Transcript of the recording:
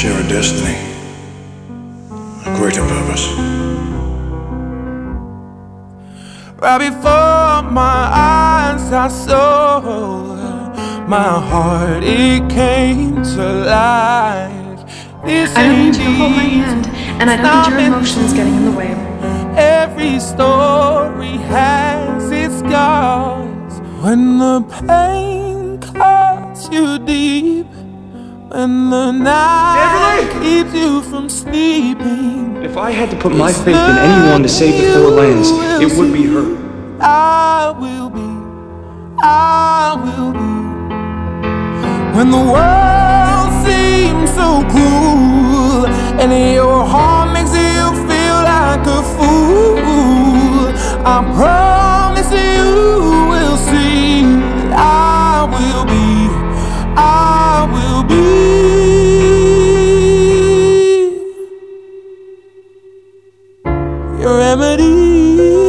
share a destiny, a greater purpose. Right before my eyes I saw my heart, it came to life. This I don't want you to hold my hand, and I don't need your emotions getting in the way. Every story has its scars. When the pain cuts you deep, when the night Amberle! keeps you from sleeping, If I had to put my faith in anyone to save the four lands, it would be her. I will be, I will be. When the world seems so cruel and your heart makes you feel like a fool, I promise you your remedy.